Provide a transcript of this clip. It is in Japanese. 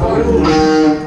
Bueno,